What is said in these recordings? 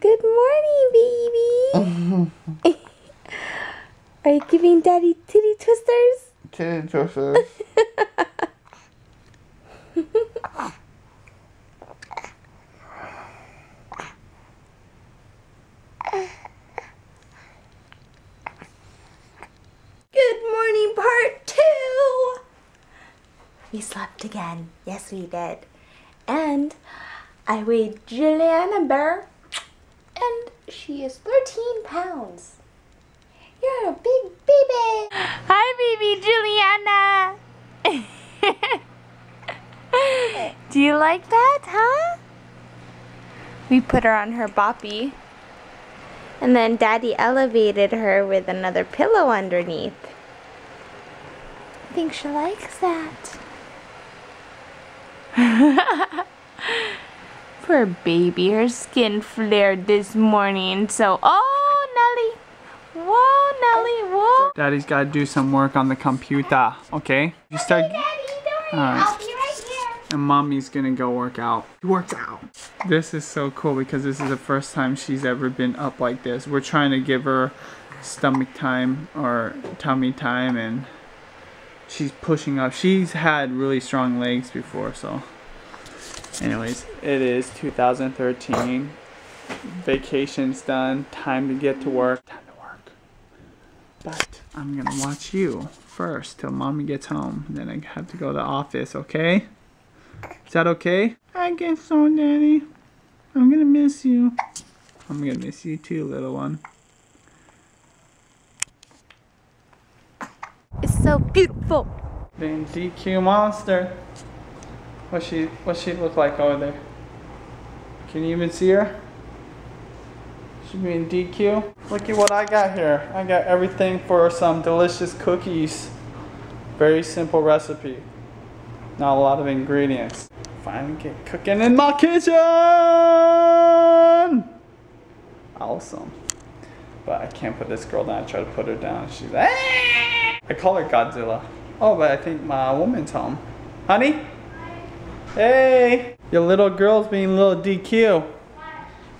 Good morning, baby. Are you giving daddy titty twisters? Titty twisters. Good morning, part two. We slept again. Yes, we did. And I weighed Julianna Bear, and she is 13 pounds. You're a big baby. Hi, baby Julianna. Do you like that, huh? We put her on her boppy. And then Daddy elevated her with another pillow underneath. I think she likes that. Poor baby, her skin flared this morning. So, oh, Nelly. Whoa, Nelly, whoa. Daddy's got to do some work on the computer, okay? You start, Daddy, don't worry. Alright. I'll be right here. and mommy's gonna go work out. Work out. This is so cool because this is the first time she's ever been up like this. We're trying to give her stomach time or tummy time, and she's pushing up. She's had really strong legs before, so. Anyways, it is 2013. Vacation's done. Time to get to work. Time to work. But I'm gonna watch you first till mommy gets home. Then I have to go to the office, okay? Is that okay? I guess so, Daddy. I'm gonna miss you. I'm gonna miss you too, little one. It's so beautiful. Then DQ monster. What she what she look like over there? Can you even see her? She being DQ. Look at what I got here. I got everything for some delicious cookies. Very simple recipe. Not a lot of ingredients. Finally get cooking in my kitchen. Awesome. But I can't put this girl down. I try to put her down. She's like, "Ah!" I call her Godzilla. Oh, but I think my woman's home. Honey? Hey! Your little girl's being a little DQ.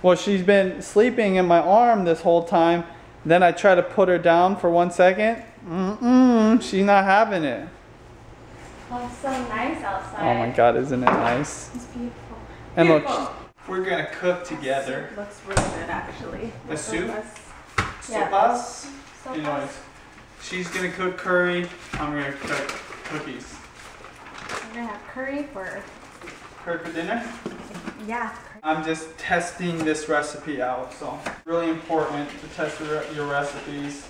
Well, she's been sleeping in my arm this whole time. Then I try to put her down for one second. Mm-mm, she's not having it. Oh, it's so nice outside. Oh my god, isn't it nice? It's beautiful. And look, we're gonna cook together. Looks really good, actually. The soup? Yeah, Sopas? sopas. Anyways, she's gonna cook curry. I'm gonna cook cookies. We're gonna have curry for, Curry for dinner? yeah. I'm just testing this recipe out, so really important to test your, your recipes.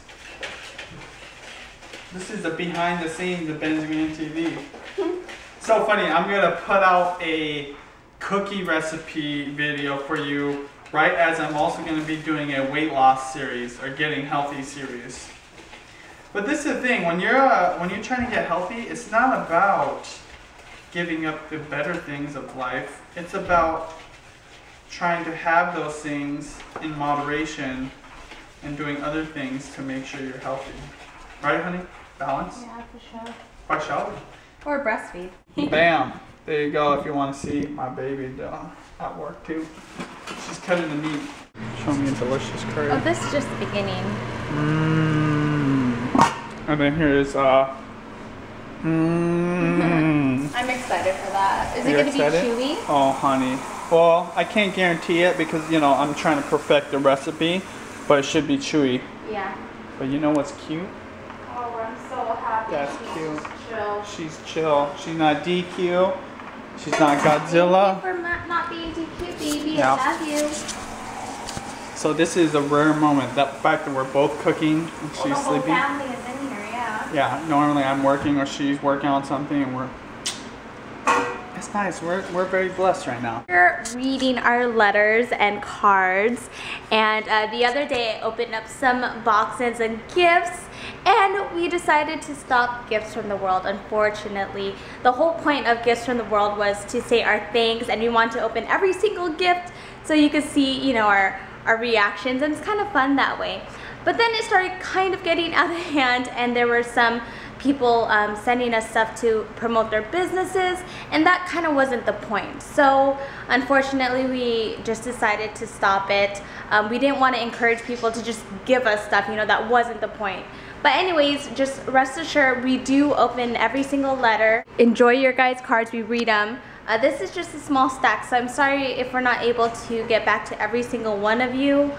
This is the behind the scenes of Benji Man TV. so funny, I'm gonna put out a cookie recipe video for you right as I'm also gonna be doing a weight loss series or getting healthy series. But this is the thing, when you're uh, when you're trying to get healthy, it's not about giving up the better things of life. It's about trying to have those things in moderation and doing other things to make sure you're healthy. Right, honey? Balance? Yeah, for sure. Watch out. Or breastfeed. Bam. There you go if you want to see my baby uh, at work too. She's cutting the meat. Show me a delicious curry. Oh, this is just the beginning. Mmm. And then here's uh. Mmm. Excited for that. Is it You're gonna excited? be chewy? Oh, honey. Well, I can't guarantee it because you know I'm trying to perfect the recipe, but it should be chewy. Yeah. But you know what's cute? Oh, I'm so happy. That's She's cute. Chill. She's chill. She's not DQ. She's not Thank Godzilla. you for not, being cute, baby. Yeah. I love you. So this is a rare moment. That fact that we're both cooking and Well, the she's whole sleeping. family is in here, yeah. Yeah, normally I'm working or she's working on something and we're. It's nice. We're, we're very blessed right now. We're reading our letters and cards, and uh, the other day I opened up some boxes and gifts, and we decided to stop gifts from the world. Unfortunately, the whole point of gifts from the world was to say our thanks, and we want to open every single gift so you could see, you know, our our reactions, and it's kind of fun that way. But then it started kind of getting out of hand, and there were some people um, sending us stuff to promote their businesses, and that kind of wasn't the point. So, unfortunately, we just decided to stop it. Um, we didn't want to encourage people to just give us stuff, you know, that wasn't the point. But anyways, just rest assured, we do open every single letter. Enjoy your guys' cards, we read them. Uh, this is just a small stack, so I'm sorry if we're not able to get back to every single one of you.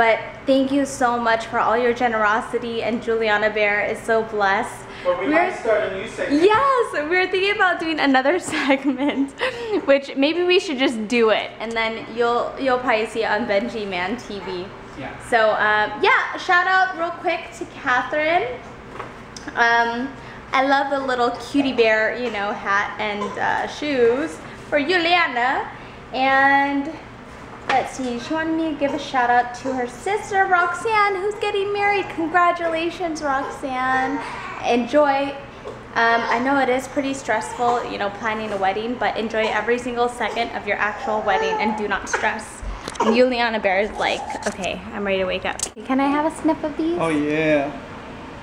But thank you so much for all your generosity, and Julianna Bear is so blessed. Or we We're- might start a new segment. Yes, we were thinking about doing another segment, which maybe we should just do it, and then you'll you'll probably see it on Benji Man TV. Yeah. So um, yeah, shout out real quick to Catherine. Um, I love the little cutie bear, you know, hat and uh, shoes for Julianna. And let's see, she wanted me to give a shout out to her sister Roxanne, who's getting married. Congratulations, Roxanne. Enjoy. Um, I know it is pretty stressful, you know, planning a wedding, but enjoy every single second of your actual wedding and do not stress. And Julianna Bear is like, okay, I'm ready to wake up. Can I have a sniff of these? Oh yeah.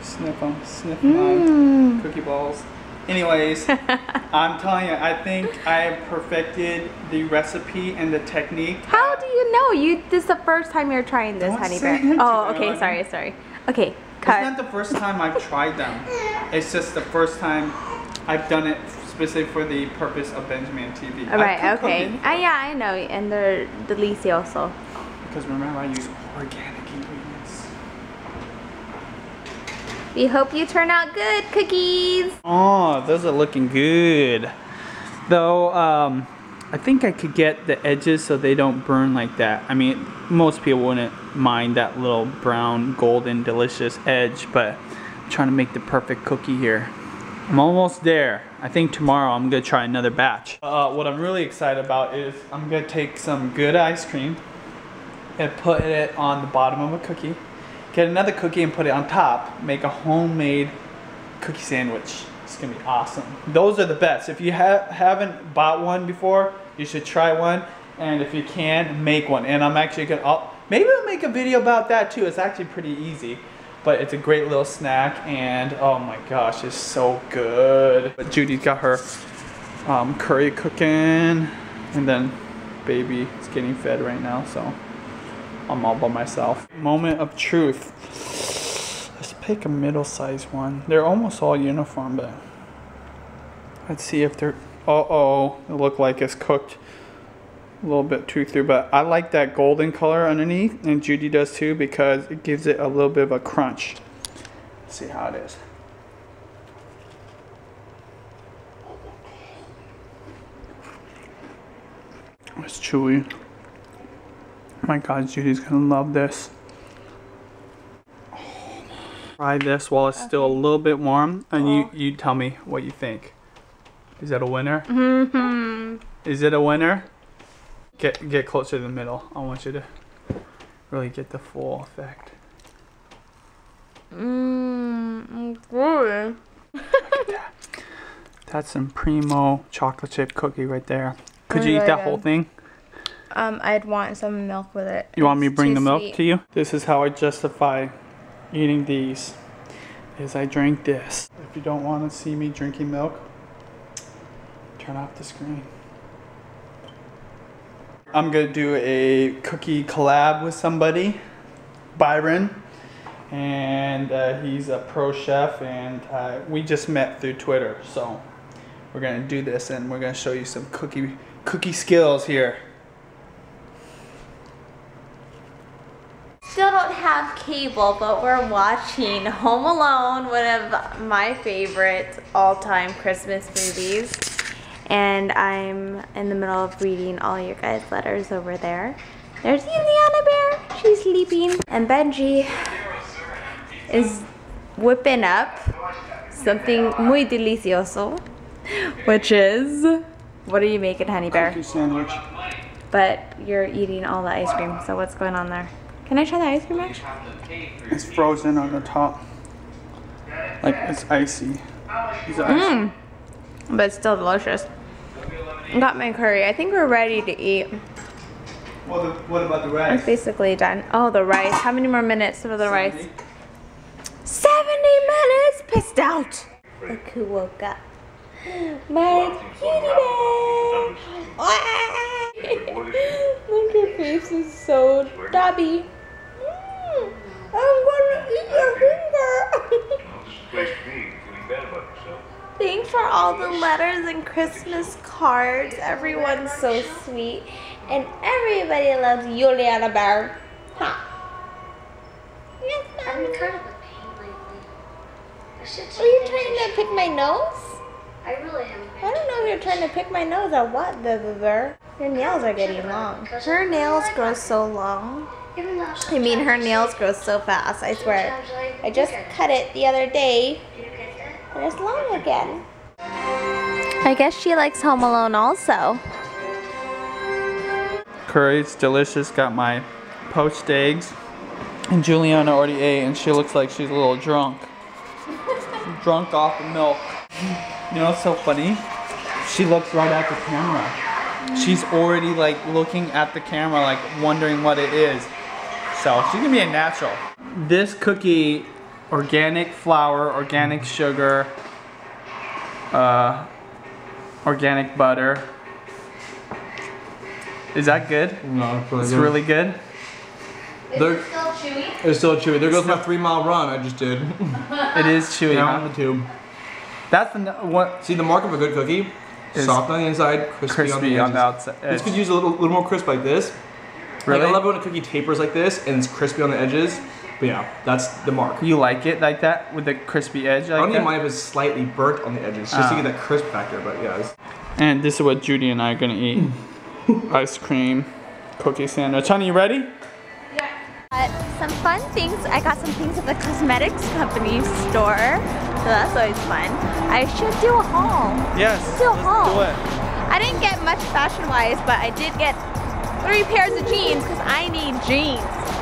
Sniff them, sniff them on cookie balls. Anyways, I'm telling you, I think I perfected the recipe and the technique. How do you know? You this is the first time you're trying this, Don't honey bear. Oh, okay, sorry, sorry. Okay, It's not the first time I've tried them. It's just the first time I've done it specifically for the purpose of Benji Man TV. All right, okay. Ah, yeah, I know, and they're delicioso. Because remember, I use organic ingredients. We hope you turn out good, cookies. Oh, those are looking good. Though, um, I think I could get the edges so they don't burn like that. I mean, most people wouldn't mind that little brown, golden, delicious edge, but I'm trying to make the perfect cookie here. I'm almost there. I think tomorrow I'm gonna try another batch. Uh, what I'm really excited about is I'm gonna take some good ice cream and put it on the bottom of a cookie. Get another cookie and put it on top. Make a homemade cookie sandwich. It's gonna be awesome. Those are the best. If you ha- haven't bought one before, you should try one. And if you can, make one. And I'm actually gonna, I'll, maybe I'll make a video about that too. It's actually pretty easy. But it's a great little snack and oh my gosh, it's so good. But Judy's got her um, curry cooking and then baby is getting fed right now, so I'm all by myself. Moment of truth. Let's pick a middle-sized one. They're almost all uniform, but let's see if they're. Uh oh, it look like it's cooked a little bit too through, but I like that golden color underneath, and Judy does too because it gives it a little bit of a crunch. Let's see how it is. It's chewy. My God, Judy's gonna love this. Try this while it's still a little bit warm, and you you tell me what you think. Is that a winner? Mm-hmm. Is it a winner? Get get closer to the middle. I want you to really get the full effect. Mmm, good. That's some primo chocolate chip cookie right there. Could you Really eat that whole thing? Um, I'd want some milk with it. You want me to bring the milk sweet. to you? This is how I justify eating these. Is I drink this. If you don't want to see me drinking milk, turn off the screen. I'm gonna do a cookie collab with somebody, Byron, and uh, he's a pro chef, and uh, we just met through Twitter. So we're gonna do this, and we're gonna show you some cookie cookie skills here. Still don't have cable, but we're watching Home Alone, one of my favorite all-time Christmas movies. And I'm in the middle of reading all your guys' letters over there. There's Julianna Bear, she's sleeping. And Benji is whipping up something muy delicioso, which is, what are you making, Honey Bear? Cookie sandwich. But you're eating all the ice cream, so what's going on there? Can I try the ice cream actually? It's frozen on the top. Like it's icy. It's icy. Mm. But it's still delicious. Got my curry. I think we're ready to eat. Well, the, what about the rice? It's basically done. Oh, the rice. How many more minutes for the rice? 70 minutes? Pissed out. Look who woke up. My kitty bear! Look, your face is so stubby. I'm gonna eat your finger. Thanks for all the letters and Christmas cards. Everyone's so sweet. And everybody loves Julianna Bear. Huh? Yes, I'm kind of a pain lately. I should Are you trying to pick my nose? I really am. I don't know if you're trying to pick my nose or what, Viviver. Your nails are getting long. Her nails grow so long. I mean, her nails grow so fast, I swear. I just cut it the other day, and it's long again. I guess she likes Home Alone also. Curry's delicious. Got my poached eggs. And Julianna already ate, and she looks like she's a little drunk. drunk off of milk. You know what's so funny? She looks right at the camera. She's already like looking at the camera, like wondering what it is. So she's gonna be a natural. This cookie, organic flour, organic sugar, uh, organic butter. Is that good? No, it's really It's good. really good. They're- still chewy? It's still chewy. There goes my three mile run I just did. It is chewy. Down huh? the tube. That's the what See the mark of a good cookie? Soft on the inside, crispy, on the on the outside. This could use a little, little more crisp like this. Really? Like I love it when a cookie tapers like this and it's crispy on the edges. But yeah, that's the mark. You like it like that with the crispy edge I like don't think mine was slightly burnt on the edges just Ah. to get that crisp factor. But yeah, it's- And this is what Judy and I are gonna eat. Ice cream, cookie sandwich. Honey, you ready? Uh, some fun things. I got some things at the cosmetics company store, so that's always fun. I should do a haul. Yes. Do a let's haul. do it. I didn't get much fashion-wise, but I did get three pairs of jeans because I need jeans.